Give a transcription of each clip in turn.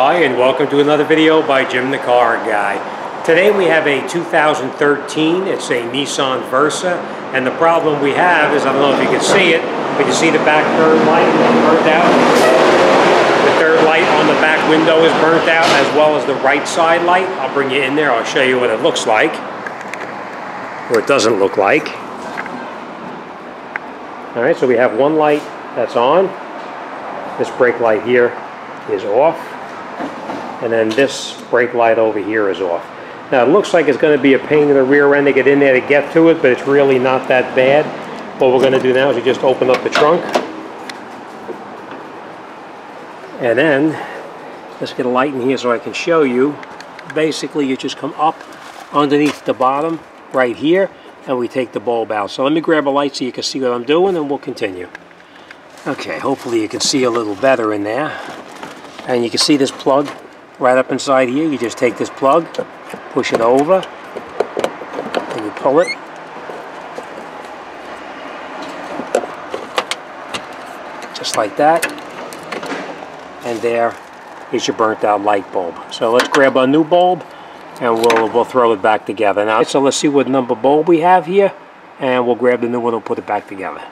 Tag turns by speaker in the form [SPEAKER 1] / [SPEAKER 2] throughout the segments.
[SPEAKER 1] Hi and welcome to another video by Jim the Car Guy. Today we have a 2013, it's a Nissan Versa, and the problem we have is, I don't know if you can see it, but you see the back third light burnt out? The third light on the back window is burnt out, as well as the right side light. I'll bring you in there, I'll show you what it looks like, or it doesn't look like. All right, so we have one light that's on. This brake light here is off and then this brake light over here is off. Now it looks like it's going to be a pain in the rear end to get in there to get to it, but it's really not that bad. What we're going to do now is we just open up the trunk. And then, let's get a light in here so I can show you. Basically, you just come up underneath the bottom right here, and we take the bulb out. So let me grab a light so you can see what I'm doing, and we'll continue. Okay, hopefully you can see a little better in there. And you can see this plug right up inside here. You just take this plug, push it over, and you pull it. Just like that. And there is your burnt out light bulb. So let's grab a new bulb and we'll, we'll throw it back together. Now, so let's see what number bulb we have here and we'll grab the new one and put it back together.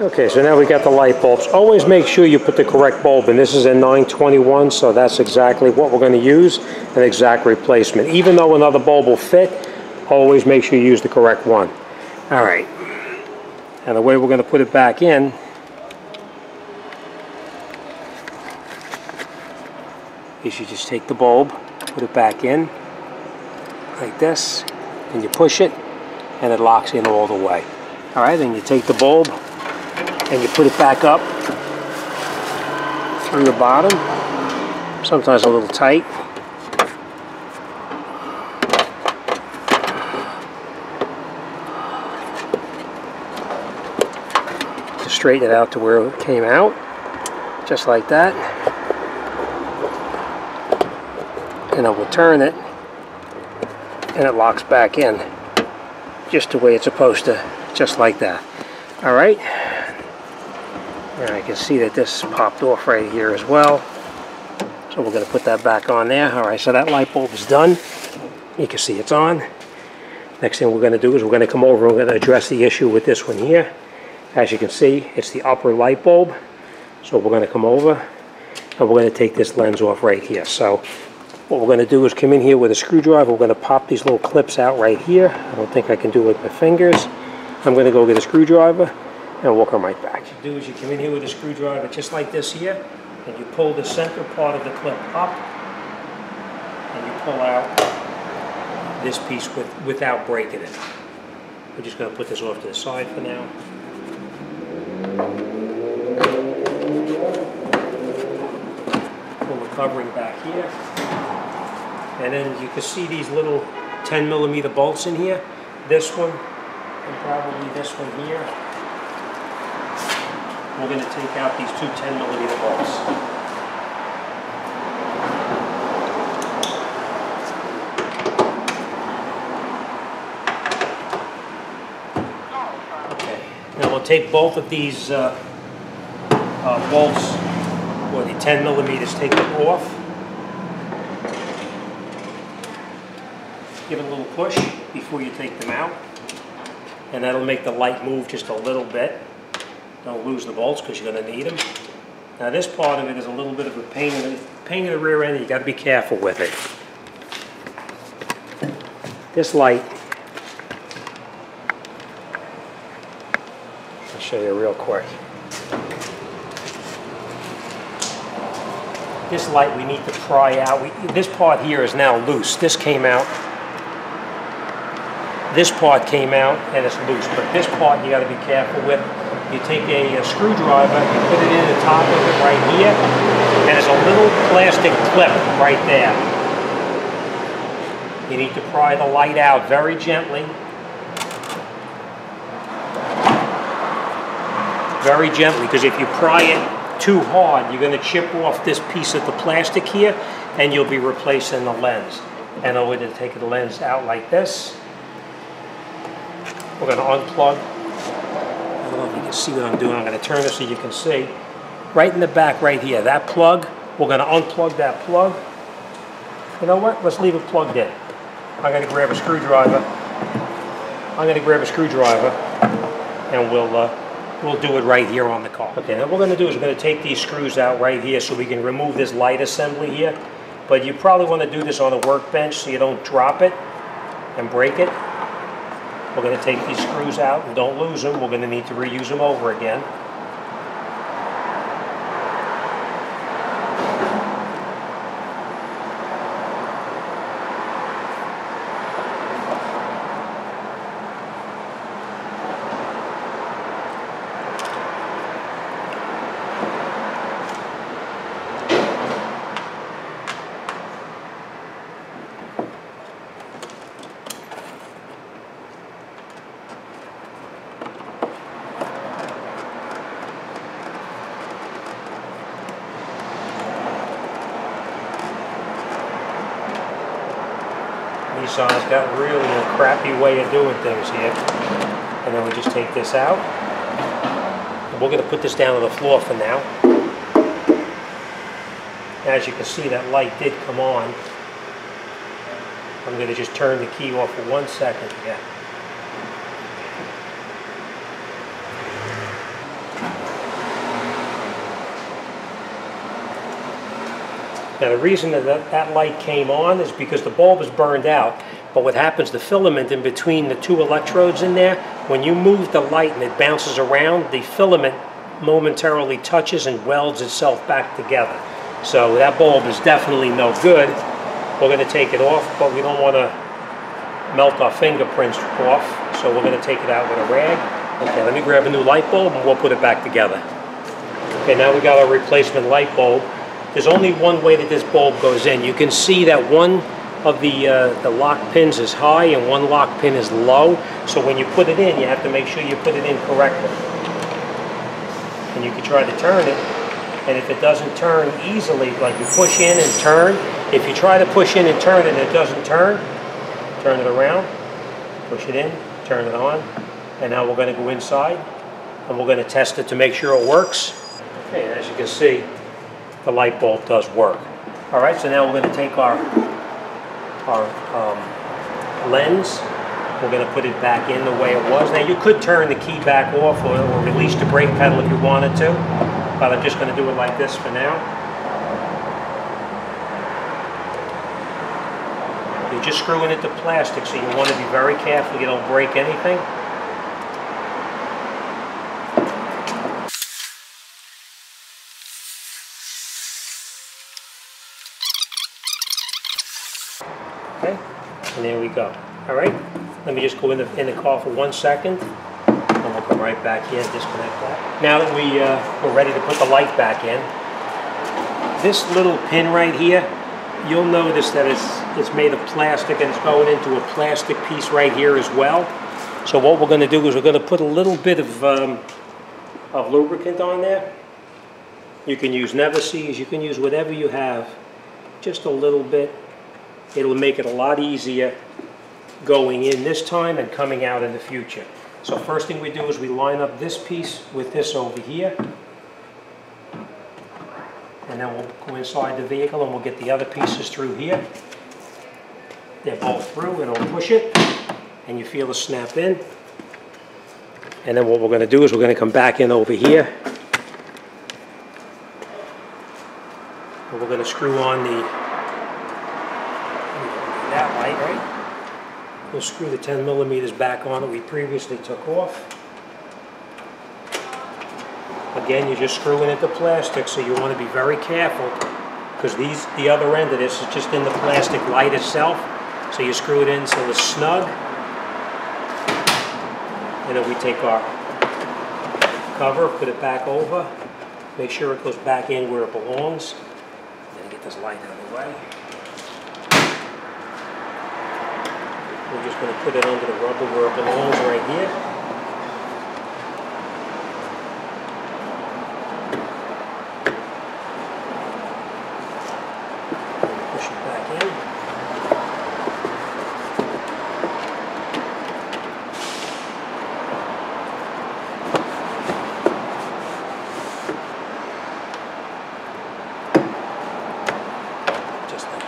[SPEAKER 1] Okay, so now we got the light bulbs. Always make sure you put the correct bulb in. This is a 921, so that's exactly what we're going to use, an exact replacement. Even though another bulb will fit, always make sure you use the correct one. All right, and the way we're going to put it back in is you just take the bulb, put it back in, like this, and you push it, and it locks in all the way. All right, then you take the bulb, and you put it back up through the bottom sometimes a little tight. To straighten it out to where it came out just like that. And I will turn it and it locks back in just the way it's supposed to just like that. All right and I can see that this popped off right here as well. So we're going to put that back on there. All right, so that light bulb is done. You can see it's on. Next thing we're going to do is we're going to come over and we're going to address the issue with this one here. As you can see, it's the upper light bulb. So we're going to come over and we're going to take this lens off right here. So what we're going to do is come in here with a screwdriver. We're going to pop these little clips out right here. I don't think I can do it with my fingers. I'm going to go get a screwdriver and we'll come right back. What you do is you come in here with a screwdriver just like this here, and you pull the center part of the clip up, and you pull out this piece with, without breaking it. We're just going to put this off to the side for now. Pull the covering back here. And then you can see these little 10 millimeter bolts in here. This one, and probably this one here we're going to take out these two 10 millimeter bolts. Okay, now we'll take both of these uh, uh, bolts, or the 10 millimeters, take them off. Give it a little push before you take them out, and that'll make the light move just a little bit. Don't lose the bolts because you're going to need them. Now this part of it is a little bit of a pain in the, pain in the rear end. you got to be careful with it. This light, I'll show you real quick. This light we need to pry out. We, this part here is now loose. This came out. This part came out and it's loose, but this part you got to be careful with you take a, a, screwdriver, you put it in the top of it right here, and there's a little plastic clip right there. You need to pry the light out very gently. Very gently, because if you pry it too hard, you're going to chip off this piece of the plastic here, and you'll be replacing the lens. And I'm going to take the lens out like this. We're going to unplug I don't know if you can see what I'm doing. I'm going to turn this so you can see. Right in the back right here, that plug We're gonna unplug that plug. You know what? Let's leave it plugged in. I'm gonna grab a screwdriver. I'm gonna grab a screwdriver and we'll, uh, we'll do it right here on the car. Okay, now what we're gonna do is we're gonna take these screws out right here so we can remove this light assembly here. But you probably wanna do this on a workbench so you don't drop it and break it. We're gonna take these screws out and don't lose them. We're gonna need to reuse them over again. Nissan's got really a crappy way of doing things here. And then we just take this out. And we're going to put this down on the floor for now. As you can see, that light did come on. I'm going to just turn the key off for one second again. Now the reason that that, light came on is because the bulb is burned out. But what happens, the filament in between the two electrodes in there, when you move the light and it bounces around, the filament momentarily touches and welds itself back together. So that bulb is definitely no good. We're going to take it off, but we don't want to melt our fingerprints off. So we're going to take it out with a rag. Okay, let me grab a new light bulb and we'll put it back together. Okay, now we got our replacement light bulb. There's only one way that this bulb goes in. You can see that one of the, uh, the lock pins is high and one lock pin is low. So when you put it in, you have to make sure you put it in correctly. And you can try to turn it. And if it doesn't turn easily, like you push in and turn, if you try to push in and turn and it doesn't turn, turn it around, push it in, turn it on. And now we're going to go inside and we're going to test it to make sure it works. Okay, as you can see, the light bulb does work. All right, so now we're going to take our, our um, lens, we're going to put it back in the way it was. Now you could turn the key back off or, or release the brake pedal if you wanted to, but I'm just going to do it like this for now. You're just screwing it to plastic, so you want to be very careful you don't break anything. Okay, and there we go. All right, let me just go in the, in the car for one second, and we'll come right back here and disconnect that. Now that we, uh, we're ready to put the light back in, this little pin right here, you'll notice that it's, it's made of plastic and it's going into a plastic piece right here as well. So what we're going to do is we're going to put a little bit of, um, of lubricant on there. You can use Never-Seez, you can use whatever you have, just a little bit. It'll make it a lot easier going in this time and coming out in the future. So first thing we do is we line up this piece with this over here. And then we'll go inside the vehicle and we'll get the other pieces through here. They're both through and I'll push it and you feel the snap in. And then what we're going to do is we're going to come back in over here. And we're going to screw on the that light, right? We'll screw the 10 millimeters back on that we previously took off. Again, you're just screwing into plastic, so you want to be very careful because these, the other end of this is just in the plastic light itself. So you screw it in so it's snug. And then we take our cover, put it back over, make sure it goes back in where it belongs. Then get this light out of the way. We're just going to put it under the rubber where it belongs right here. Push it back in.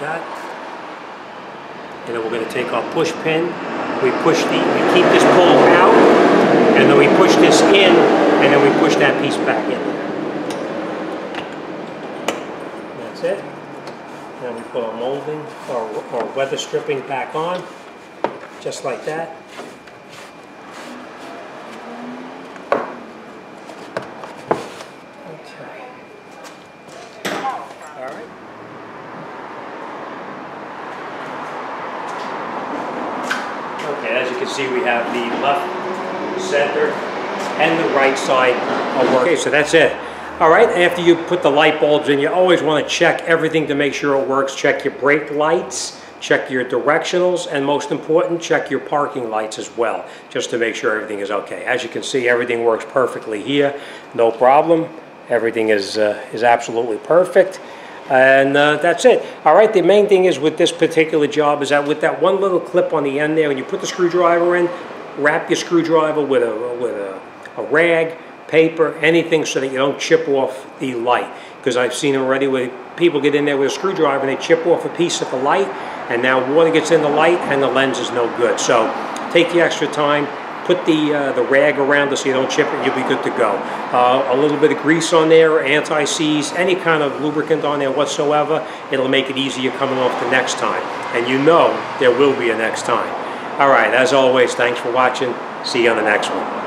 [SPEAKER 1] that. And then we're going to take our push pin. We push the, we keep this pull out, and then we push this in, and then we push that piece back in. That's it. Then we put our molding, our, our weather stripping back on, just like that. Okay. All right. Okay, as you can see, we have the left, center, and the right side. Okay, so that's it. All right, after you put the light bulbs in, you always want to check everything to make sure it works. Check your brake lights, check your directionals, and most important, check your parking lights as well, just to make sure everything is okay. As you can see, everything works perfectly here, no problem. Everything is, uh, is absolutely perfect. And uh, that's it. All right, the main thing is with this particular job is that with that one little clip on the end there, when you put the screwdriver in, wrap your screwdriver with a, with a, a rag, paper, anything so that you don't chip off the light. Because I've seen already where people get in there with a screwdriver and they chip off a piece of the light, and now water gets in the light and the lens is no good. So take the extra time, put the, uh, the rag around it so you don't chip it, you'll be good to go. Uh, a little bit of grease on there, anti-seize, any kind of lubricant on there whatsoever, it'll make it easier coming off the next time. And you know there will be a next time. All right, as always, thanks for watching. See you on the next one.